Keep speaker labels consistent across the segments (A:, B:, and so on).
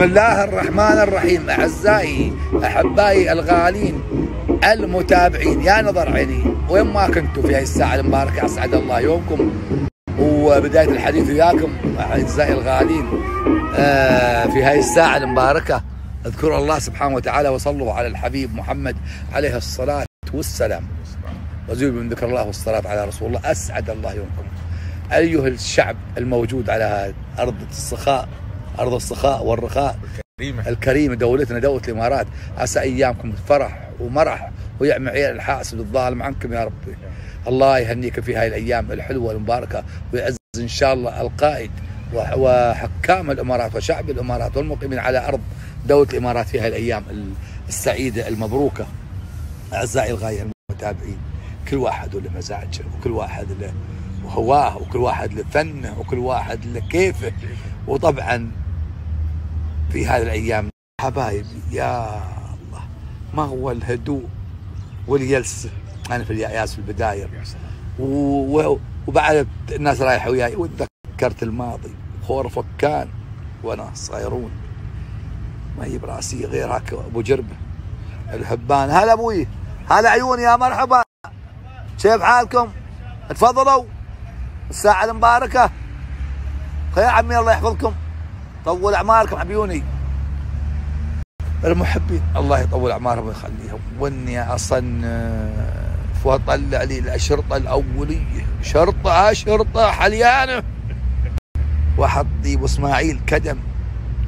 A: بسم الله الرحمن الرحيم. أعزائي أحبائي الغالين المتابعين يا نظر عيني وين ما كنتوا في هذه الساعة المباركة أسعد الله يومكم. وبداية الحديث وياكم أعزائي الغالين آه، في هذه الساعة المباركة اذكروا الله سبحانه وتعالى وصلوا على الحبيب محمد عليه الصلاة والسلام. وزيدوا من ذكر الله والصلاة على رسول الله. أسعد الله يومكم. أيها الشعب الموجود على أرض السخاء أرض السخاء والرخاء.
B: كريمة
A: الكريمة دولتنا دولة الإمارات عسى أيامكم فرح ومرح ويعمي عيال الحاسد الظالم عنكم يا ربي. الله يهنيك في هاي الأيام الحلوة المباركة ويعز إن شاء الله القائد وح- وحكام الإمارات وشعب الإمارات والمقيمين على أرض دولة الإمارات في هاي الأيام ال- السعيدة المبروكة. أعزائي الغاية المتابعين كل واحد له مزاجه وكل واحد له هواه وكل واحد له فنه وكل واحد له كيفه. وطبعا في هذه الأيام. حبايبي يا الله ما هو الهدوء واليلس. أنا في الياس في و... و... وبعد الناس رايحه وياي وتذكرت الماضي. خور فكان وناس صايرون ما هي براسي غير هاك أبو جربه الهبان. هلا أبوي. هلا عيوني يا مرحبا. كيف حالكم؟ تفضلوا. الساعة المباركة. خير عمي الله يحفظكم. طول اعماركم عبيوني المحبين. الله يطول أعمارهم ويخليهم. واني اصنف واطلع لي الأشرطة الأولية. شرطة شرطة حليانة. واحط ابو إسماعيل كدم.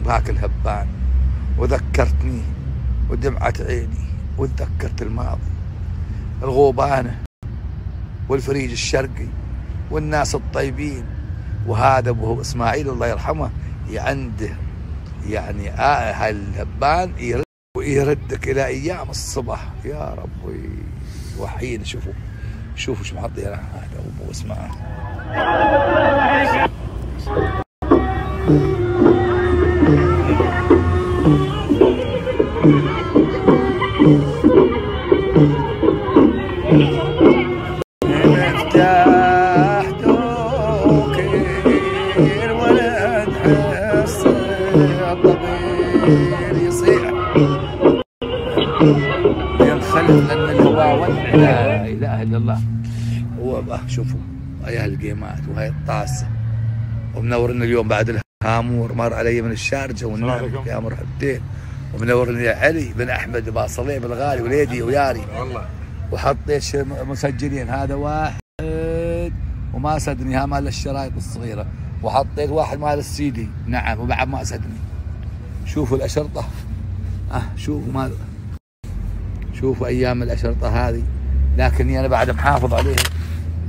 A: بهاك الهبان. وذكرتني ودمعت عيني وتذكرت الماضي. الغوبانة والفريج الشرقي والناس الطيبين. وهذا ابو إسماعيل الله يرحمه. عنده يعني آه هالهبان يرد ويردك إلى أيام الصبح يا ربي وحين شوفوا شوفوا شو محضر هذا ابو لأن لا اله الا الله هو بقى شوفوا هاي القيمات وهاي الطاسه ومنورنا اليوم بعد الهامور مر علي من الشارجه
B: عليكم.
A: يا مرحبتين ومنورني علي بن احمد باصليب الغالي وليدي وياري
B: والله
A: وحطيت مسجلين هذا واحد وما سدني ها مال الشرايط الصغيره وحطيت واحد مال السيدي نعم وبعد ما سدني شوفوا الاشرطه آه شوفوا مال شوفوا أيام الأشرطة هذه. لكني أنا بعد محافظ عليها.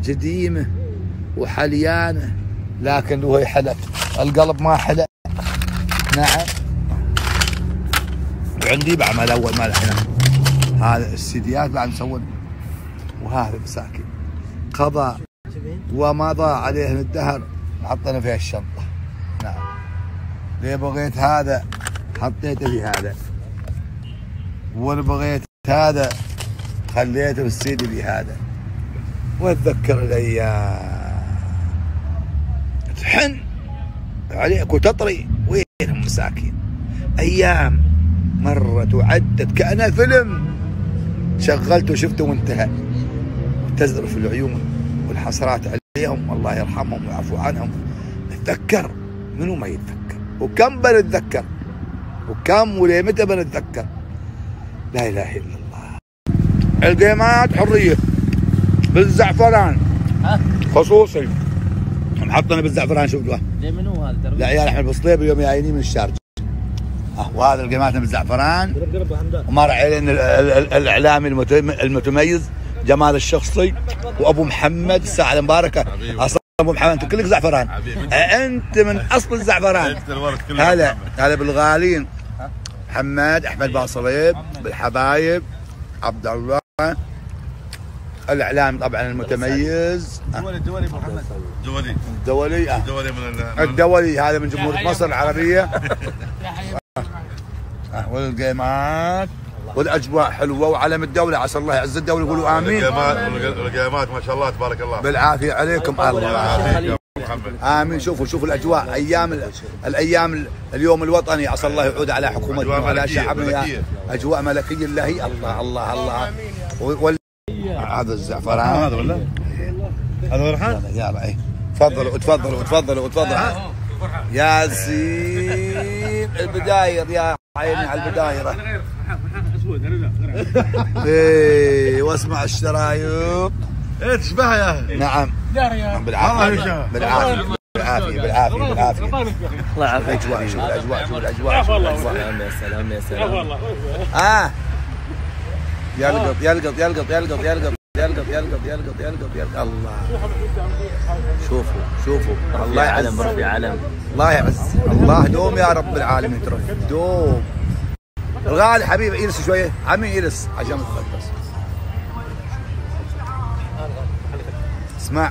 A: قديمه وحليانة لكن هو حلق. القلب ما حلق. نعم. وعندي بعد مال أول مال إحنا هذا السيديات بعد مسوين. وهذا مساكين. قضى ومضى عليه الدهر حطينا فيها الشنطة. نعم. ليه بغيت هذا؟ حطيته في هذا. وأنا بغيت؟ هذا خليته في السيدي في هذا واتذكر الأيام. تحن عليك وتطري وينهم مساكين أيام مرت وعدت كأنها فيلم. شغلته وشفته وانتهى. تزرف العيون والحسرات عليهم. الله يرحمهم ويعفو عنهم. نتذكر. منو ما يتذكر؟ وكم بنتذكر؟ وكم وليه متى بنتذكر؟ لا إله إلا الله. القيمات حرية. بالزعفران. خصوصي محطنا بالزعفران شوفوا
C: ليه منو هذا؟ درويش؟
A: العيال إحنا بالصليب اليوم جايين من الشارجة. أه وهذا القيمات بالزعفران. ومر علينا ال- ال- ال- الإعلامي المتم- المتميز جمال الشخصي وأبو محمد الساعة المباركه أبو محمد أنت كلك زعفران. أنت من أصل الزعفران. هلا هلا بالغالين. محمد أحمد باصليب بالحبايب عبد الله. الإعلام طبعا المتميز. آه،
C: دولي دولي أبو محمد
B: دولي.
A: الدولي آه.
B: دولي من ال-
A: الدولي هذا من جمهورية مصر العربية. آه، والقيمات. والأجواء حلوة وعلم الدولة. عسى الله يعز الدولة. يقولوا آمين.
B: القيامات ما شاء الله تبارك الله.
A: بالعافية عليكم. الله
B: يعافيك. محمد
A: امين شوفوا شوفوا الأجواء. أيام الأيام اليوم الوطني عسى الله يعود على حكومتنا
B: أجواء
A: وعلى
B: ملكية،
A: شعبنا. أجواء ملكية الله الله الله الله. وال... هذا الزعفران.
B: هذا ولا؟ هذا فرحان؟
A: يلا اي تفضلوا تفضلوا تفضلوا تفضلوا. يا زين البداير يا عيني على البدايرة. إيه واسمع الشرايط.
B: إيه تشبهها يا أخي.
A: نعم.
B: بالعافية.
A: بالعافية بالعافية بالعافية بالعافية.
C: الله يعافيك.
A: الاجواء شوف الاجواء شوف الاجواء شوف الاجواء
C: سلام يا سلام يا سلام.
A: آه. يلقط يلقط يلقط يلقط يلقط يلقط يلقط يلقط يلقط يلقط. الله. شوفوا شوفوا. الله
C: الله
A: يعز.
C: علم ربي علم.
A: الله يعز. الله دوم يا رب العالمين ترى. دوم. الغالي حبيبي اجلس شوية. عمي اجلس عشان ما اسمع